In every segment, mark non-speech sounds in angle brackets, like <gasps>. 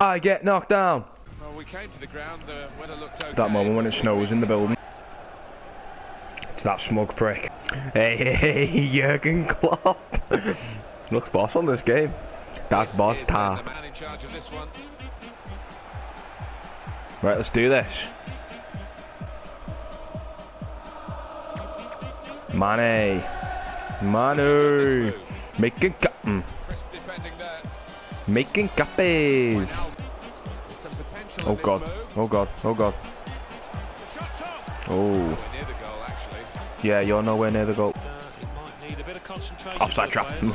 I get knocked down. Well, we came to the ground. The weather looked okay. That moment when it snows in the building. It's that smug prick. Hey, hey, hey <laughs> Jurgen Klopp. <laughs> Looks boss on this game. That's This boss is then tar. The man in charge of this one. Right, let's do this. Mane. Mane. Making ca- making capes. Now, some potential Oh god. Oh god. Oh god. Oh. We're near the goal, actually. Yeah, you're nowhere near the goal. It might need a bit of concentration. Offside trap. players.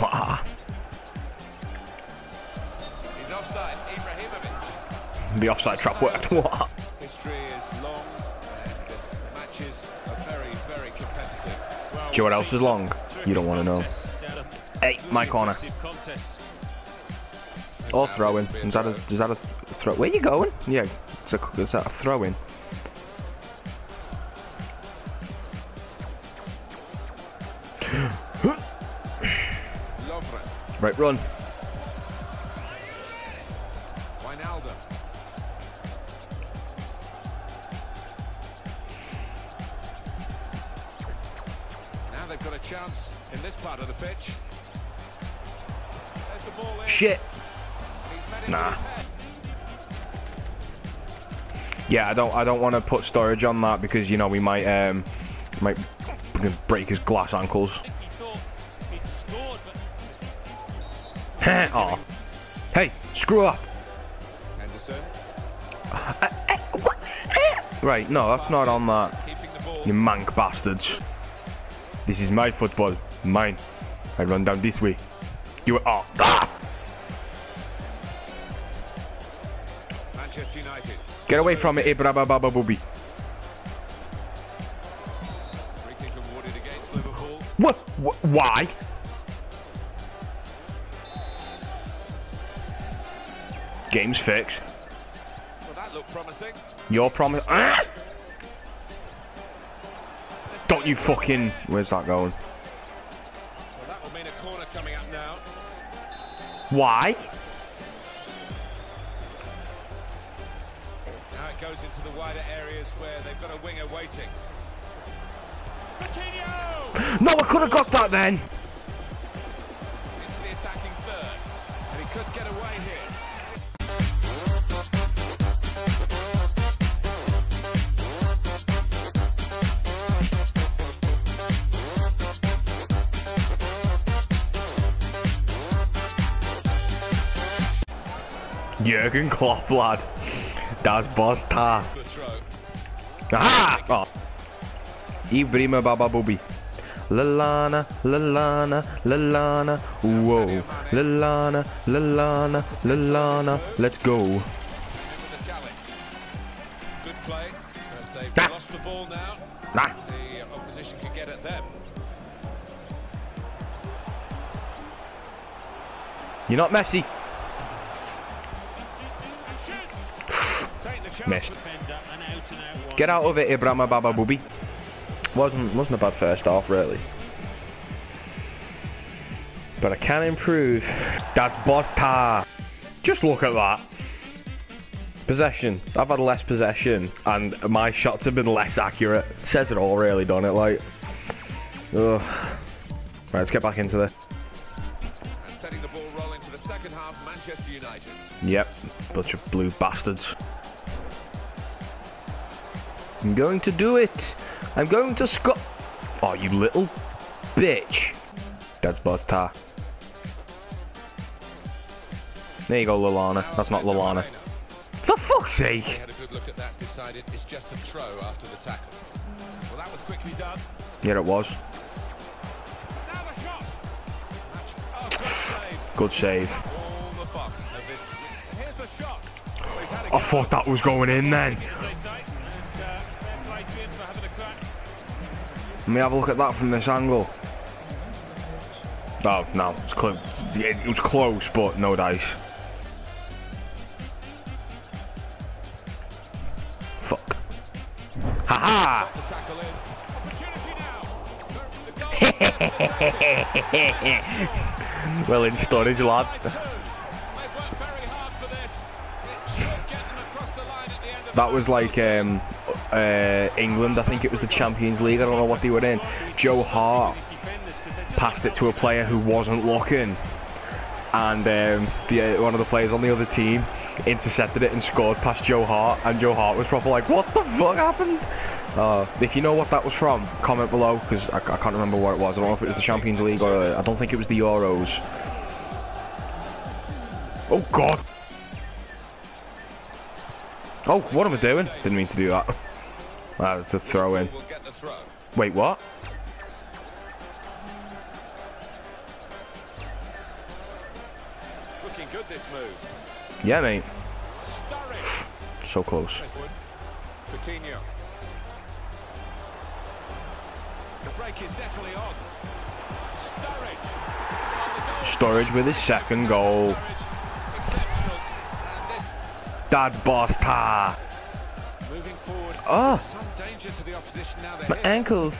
He's offside. Ibrahimovic. the offside trap worked. What? History is long, and the matches are very, very competitive. Well, Do you know what else is long? You don't want to know. Hey, my corner. Or throwing. Is that a is that a th- throw? Where you going? Yeah, it's a, is that a throwing? <gasps> Right, run. Now they've got a chance in this part of the pitch. The ball in. Shit. Nah. Yeah, I don't I don't want to put Sturridge on that because you know we might um might break his glass ankles. Oh. Hey, screw up. Right, no, that's not on that. You mank bastards. This is my football. Mine. I run down this way. You oh Manchester United. Get away from it, Ibra Baba Booby. Free kick awarded against Liverpool. What? Wh- Why? Game's fixed. Well, that looked promising. Your promise. Ah! Don't you fucking. Where's that going? Well, that will mean a corner coming up now. Why? Goes into the wider areas where they've got a winger waiting. Coutinho! No, I could have got that then. into the attacking third. And he could get away here. Jurgen Klopp, lad. Das Boss tar. Good throw. Aha! Oh. Ibrima Baba Booby. Lallana, Lallana, Lallana, whoa. Lallana, Lallana, Lallana, let's go. In with the challenge. Good play. They've Ah. lost the ball now. Nah. The opposition can get at them. You're not Messi. Missed. defender, an out and out one. Get out of it, Ibrahima Baba Booby. Wasn't wasn't a bad first half, really. But I can improve. That's Boss tar. Just look at that. Possession. I've had less possession, and my shots have been less accurate. Says it all, really, don't it? Like, ugh. Right, let's get back into this. The ball rolling for the second half, Yep, bunch of blue bastards. I'm going to do it. I'm going to score. Oh, you little bitch. That's Buzztar. There you go, Lallana. That's not Lallana. For fuck's sake. had a good look at that, decided it's just a throw after the tackle. Well, that was quickly done. Yeah, it was. Now the shot! Oh, great save. Good save. All the fun of this. Here's the shot. Well, a I thought that was going in then. Let me have a look at that from this angle. Oh, no. It's close. It was close, but no dice. Fuck. Opportunity <laughs> now. well in Sturridge, lad. That was like um, uh, England. I think it was the Champions League. I don't know what they were in. Joe Hart passed it to a player who wasn't looking, and um, the, uh, one of the players on the other team intercepted it and scored past Joe Hart. And Joe Hart was probably like, "What the fuck happened?" Uh, if you know what that was from, comment below because I, I, can't remember where it was. I don't know if it was the Champions League or uh, I don't think it was the Euros. Oh God! Oh, what am I doing? Didn't mean to do that. Ah, that's a throw in. Will get the throw. Wait, what? Looking good this move. Yeah, mate. So close. Coutinho. The break is definitely on. Sturridge with his second goal. Sturridge. Exceptional. And this Dad's boss ta. moving forward. Oh. My here. ankles.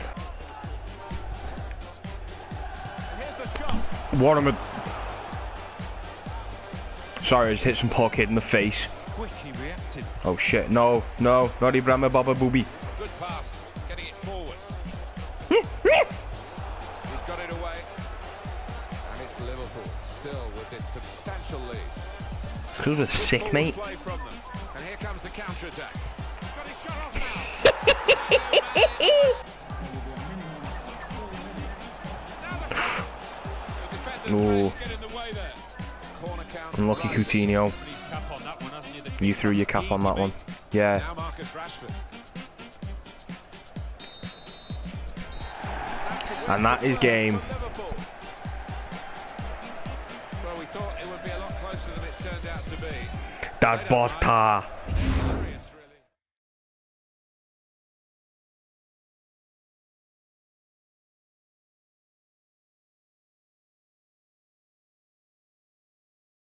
Here's the shot. What am I? Sorry, I just hit some poor kid in the face. Quick, he reacted. Oh shit, no, no, not Ibrahima Baba Booby. Good pass. Getting it forward. He's got it away. And it's Liverpool still with this substantial lead. Because we're sick, mate. Play from them. And here comes the counter attack. Got his shot off now. Now the shot. The defenders Ooh. managed to get in the way there. Corner count. Unlucky. Coutinho. His cap on that one, hasn't he? The You threw your cap on that one. Yeah. Now Marcus Rashford. And that is game. Liverpool. Well, we thought it would be a lot closer than it turned out to be. Dad's boss ta.